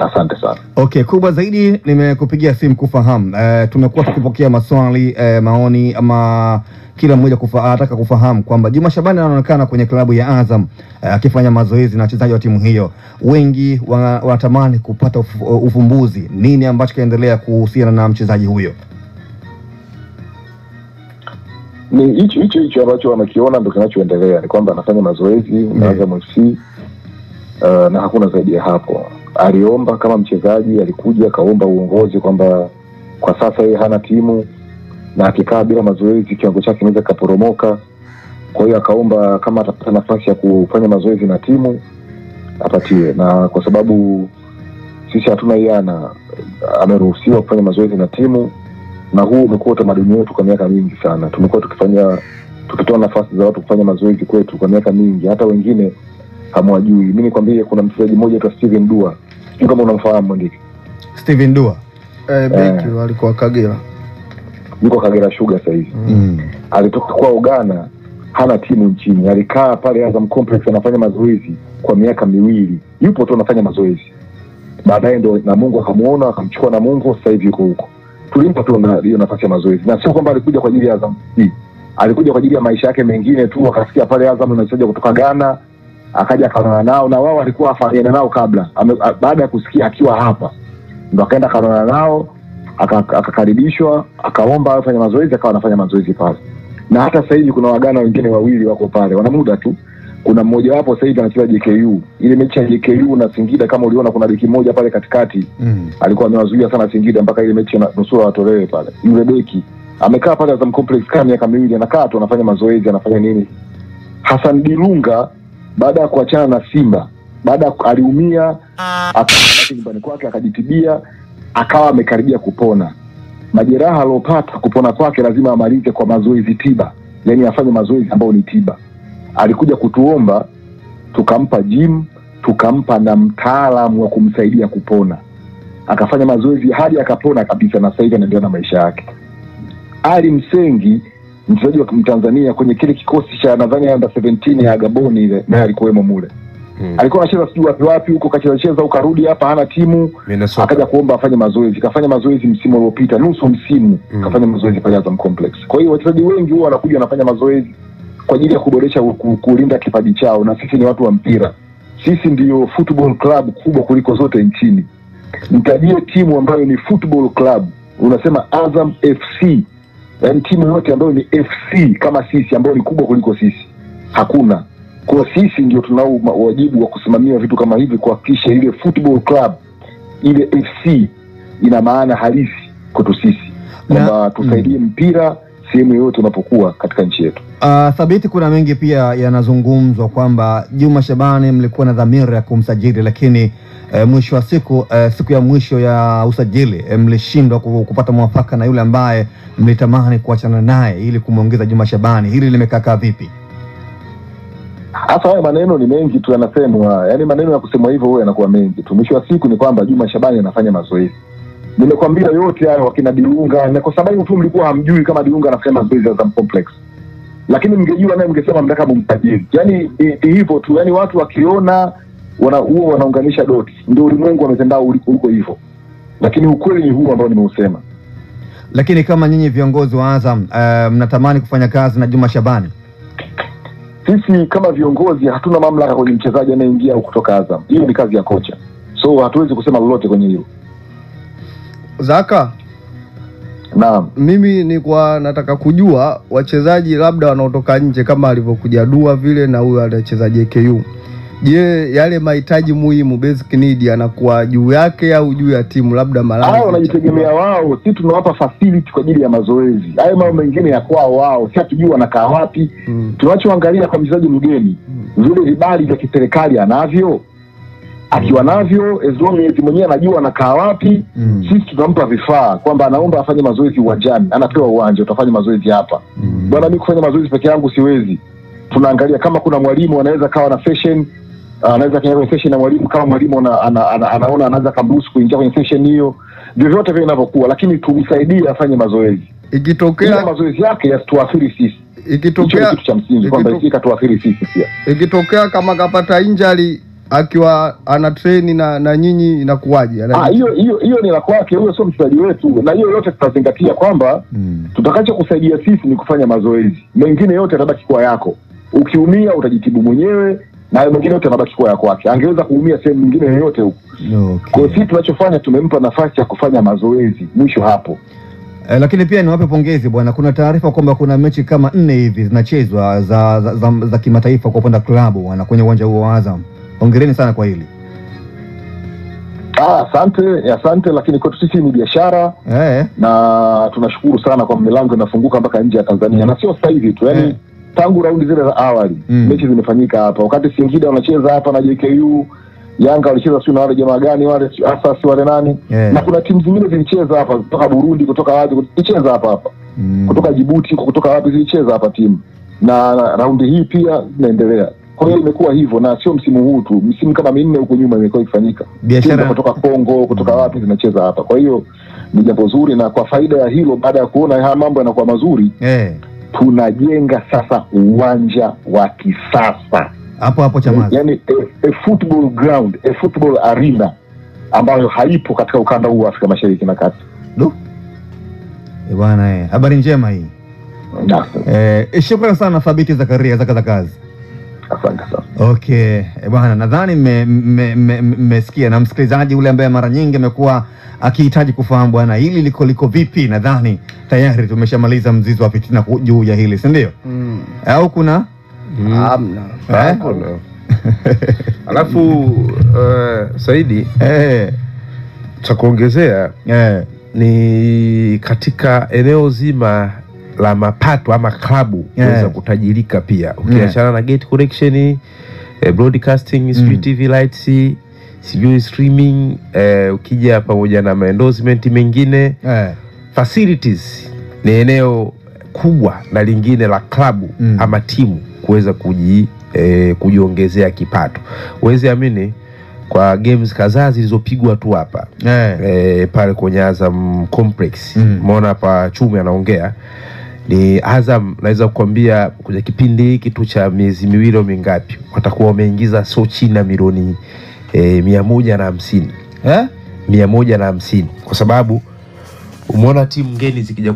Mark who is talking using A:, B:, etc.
A: Asante sana.
B: Okay, kubwa zaidi nimekupigia simu kufahamu. e, tumekuwa tukipokea maswali e, maoni ama kila mmoja kufa, anataka kufahamu kwamba Juma Shabani anaonekana kwenye klabu ya Azam eh, akifanya mazoezi na wachezaji wa timu hiyo. Wengi wanatamani kupata uf, ufumbuzi, nini ambacho kinaendelea kuhusiana na mchezaji huyo?
A: Ni hicho hicho hicho ambacho wamekiona ndo kinachoendelea, ni kwamba anafanya mazoezi na Azam FC uh, na hakuna zaidi ya hapo. Aliomba kama mchezaji, alikuja akaomba uongozi kwamba kwa sasa yeye hana timu na akikaa bila mazoezi kiwango chake kinaweza kikaporomoka. Kwa hiyo akaomba kama atapata nafasi ya kufanya mazoezi na timu apatiwe, na kwa sababu sisi hatuna yana, ameruhusiwa kufanya mazoezi na timu, na huu umekuwa utamaduni wetu kwa miaka mingi sana. Tumekuwa tukifanya tukitoa nafasi za watu kufanya mazoezi kwetu kwa miaka mingi, hata wengine hamwajui. Mimi nikwambie, kuna mchezaji mmoja aitwa Steven Dua, sijui kama unamfahamu Ndiki
B: Steven Dua.
C: Eh, beki eh, alikuwa Kagera.
A: yuko Kagera Sugar sasa hivi
B: Mm.
A: alitoka kwa Uganda, hana timu nchini, alikaa pale Azam Complex anafanya mazoezi kwa miaka miwili, yupo tu anafanya mazoezi. Baadaye ndo na Mungu akamuona akamchukua na Mungu, sasa hivi yuko huko. Tulimpa tu na hiyo nafasi ya mazoezi, na sio kwamba alikuja kwa ajili ya Azam alikuja kwa ajili ya maisha yake mengine tu. Akasikia pale Azam na kutoka Ghana, akaja akaonana nao, na wao walikuwa afanyana nao kabla. Baada ya kusikia akiwa hapa, ndo akaenda akaonana nao aka- akakaribishwa akaomba afanye mazoezi akawa anafanya mazoezi pale. Na hata sasa hivi kuna wagana wengine wawili wako pale wana muda tu. Kuna mmoja wapo sasa hivi anacheza JKU ile mechi ya JKU na Singida kama uliona kuna beki moja pale katikati.
B: Mm.
A: alikuwa amewazuia sana Singida mpaka ile mechi na nusura watolewe pale. Yule beki amekaa pale Azam Complex kama miaka miwili anakaa tu anafanya mazoezi anafanya nini. Hassan Dilunga baada ya kuachana na Simba baada aliumia akabaki nyumbani kwake akajitibia akawa amekaribia kupona. Majeraha aliopata kupona kwake lazima amalize kwa mazoezi tiba yani afanye mazoezi ambayo ni tiba. Alikuja kutuomba tukampa gym tukampa na mtaalamu wa kumsaidia kupona. Akafanya mazoezi hadi akapona kabisa na sasa hivi anaendelea na maisha yake. Ali msengi mchezaji wa mtanzania kwenye kile kikosi cha nadhani under 17 ya gaboni ile naye alikuwemo mule
D: Hmm.
A: alikuwa anacheza sijui wapi wapi huko kacheza cheza huko karudi hapa hana timu
D: Minnesota.
A: akaja kuomba afanye mazoezi kafanya mazoezi msimu uliopita nusu msimu
D: hmm.
A: kafanya mazoezi pale Azam Complex kwa hiyo wachezaji wengi huwa wanakuja wanafanya mazoezi kwa ajili ya kuboresha kulinda kipaji chao na sisi ni watu wa mpira sisi ndiyo football club kubwa kuliko zote nchini Nitajie timu ambayo ni football club unasema Azam FC yaani timu yote ambayo ni FC kama sisi ambayo ni kubwa kuliko sisi hakuna. Kwa sisi ndio tunao wajibu wa kusimamia vitu kama hivi kuhakikisha ile football club ile FC ina maana halisi kwetu sisi. Kwamba tusaidie mpira sehemu yoyote unapokuwa katika nchi yetu.
B: Uh, thabiti, kuna mengi pia yanazungumzwa kwamba Juma Shabani mlikuwa na dhamira ya kumsajili, lakini eh, mwisho wa siku eh, siku ya mwisho ya usajili eh, mlishindwa kupata mwafaka na yule ambaye mlitamani kuachana naye ili kumwongeza Juma Shabani. Hili limekaakaa vipi?
A: hasa haya maneno ni mengi tu yanasemwa. Yaani maneno ya kusemwa hivyo huwa yanakuwa mengi tu. Mwisho wa siku ni kwamba juma shabani anafanya mazoezi. Nimekwambia yote hayo wakina diunga na kwa sababu tu mlikuwa hamjui kama diunga anafanya mazoezi Azam complex. Lakini mngejua naye mngesema mtaka mumsajili. Yaani ni ni hivyo tu. Yaani watu wakiona wana huwa wanaunganisha doti. Ndio ulimwengu wametendao huko hivyo. Lakini ukweli ni huu ambao nimeusema.
B: Lakini kama nyinyi viongozi wa Azam uh, mnatamani kufanya kazi na Juma Shabani,
A: sisi kama viongozi hatuna mamlaka kwenye mchezaji anayeingia au kutoka azam. Hiyo ni kazi ya kocha. So hatuwezi kusema lolote kwenye hilo.
C: Zaka,
A: naam.
C: Mimi ni kwa nataka kujua wachezaji labda wanaotoka nje kama alivyokuja Dua vile na huyo alichezaje JKU. Je, yale mahitaji muhimu basic need yanakuwa juu yake au juu ya timu labda
A: hao
C: malazi?
A: wanajitegemea wao. Si tunawapa facility kwa ajili ya mazoezi. Hayo mambo mengine ya kwao wao. Si hatujui wanakaa wapi.
C: Mm.
A: tunachoangalia kwa mchezaji mgeni vile vibali vya kiserikali anavyo. Akiwa navyo as long as mwenyewe anajua anakaa wapi
B: Mm.
A: sisi tunampa vifaa kwamba anaomba afanye mazoezi uwanjani. Anapewa uwanja utafanya mazoezi hapa.
B: Mm.
A: bwana mi kufanya mazoezi peke yangu siwezi. Tunaangalia kama kuna mwalimu anaweza kawa na session anaweza kaingia kwenye session na mwalimu kama mwalimu ana, ana, ana, anaona anaweza kamruhusu kuingia kwenye session hiyo vyovyote vile inavyokuwa lakini tumsaidie afanye mazoezi
C: Ikitokea
A: mazoezi yake yasituathiri sisi
C: ikitokea
A: kitu cha msingi kwamba ikatuathiri sisi pia
C: ikitokea kama kapata injury akiwa ana treni na, na nyinyi inakuwaje?
A: Ah, hiyo hiyo hiyo ni la kwake, huyo sio mchezaji wetu, na hiyo yote tutazingatia kwamba
B: Mm.
A: tutakachokusaidia sisi ni kufanya mazoezi, mengine yote yatabaki kuwa yako. Ukiumia utajitibu mwenyewe, na mengine yote anabaki kwa ya kwake. Angeweza kuumia sehemu nyingine yoyote huko. Okay. Kwa hiyo sisi tunachofanya, tumempa nafasi ya kufanya mazoezi, mwisho hapo.
B: Eh, lakini pia niwape pongezi bwana, kuna taarifa kwamba kuna mechi kama nne hivi zinachezwa za, za, za, za kimataifa kwa upande wa klabu bwana kwenye uwanja huo wa Azam. Hongereni sana kwa hili.
A: Ah, asante asante, lakini kwetu sisi ni biashara
B: Eh,
A: na tunashukuru sana kwa milango inafunguka mpaka nje ya Tanzania, na sio sasa hivi tu, yani
B: Eh.
A: Tangu raundi zile za awali
B: Mm.
A: mechi zimefanyika hapa, wakati Singida wanacheza hapa na JKU, Yanga walicheza siu na wale jamaa gani wale Asas wale nani
B: yeah.
A: na kuna timu zingine zilicheza hapa kutoka Burundi, kutoka wapi, zilicheza hapa hapa
B: mm.
A: kutoka Jibuti huko, kutoka wapi, zilicheza hapa timu, na raundi hii pia inaendelea. Kwa hiyo imekuwa hivyo, na sio msimu huu tu, msimu kama minne huko nyuma imekuwa ikifanyika
B: Biashara-
A: kutoka Kongo, kutoka wapi zinacheza hapa. Kwa hiyo ni jambo zuri, na kwa faida ya hilo, baada ya kuona haya mambo yanakuwa mazuri,
B: Eh,
A: tunajenga sasa uwanja wa kisasa,
B: hapo hapo Chamazi.
A: yani a, a football ground, a football arena ambayo haipo katika ukanda huu wa Afrika Mashariki na Kati.
B: Ndo Eh, bwana eh, habari njema hii.
A: Na-
B: Eh, shukrani sana Thabiti Zakaria zaka za kazi.
A: Asante sana.
B: Okay, eh, bwana nadhani mmesikia me, me, na msikilizaji ule ambaye mara nyingi amekuwa akihitaji kufahamu bwana hili liko liko vipi, nadhani tayari tumeshamaliza mzizi wa fitina juu ya hili, si ndio?
C: Mm.
B: Au kuna
C: mm.
B: amna
D: eh? Alafu uh, Saidi,
B: Eh,
D: cha kuongezea
B: eh,
D: ni katika eneo zima la mapato ama klabu
B: Yeah.
D: kuweza kutajirika pia ukiachana yeah. na gate collection eh, broadcasting street
B: Mm.
D: tv lights sijui streaming eh, ukija pamoja na maendorsement mengine
B: yeah.
D: facilities ni eneo kubwa na lingine la klabu
B: Mm.
D: ama timu kuweza kuji, eh, kujiongezea kipato huwezi amini kwa games kadhaa zilizopigwa tu hapa
B: yeah.
D: eh, pale kwenye Azam Complex
B: Mm.
D: umeona hapa Chumi anaongea ni Azam, naweza kukwambia kwenye kipindi hiki tu cha miezi miwili au mingapi watakuwa wameingiza so chini na milioni e, mia moja na hamsini
B: eh?
D: mia moja na hamsini kwa sababu umeona timu ngeni zikija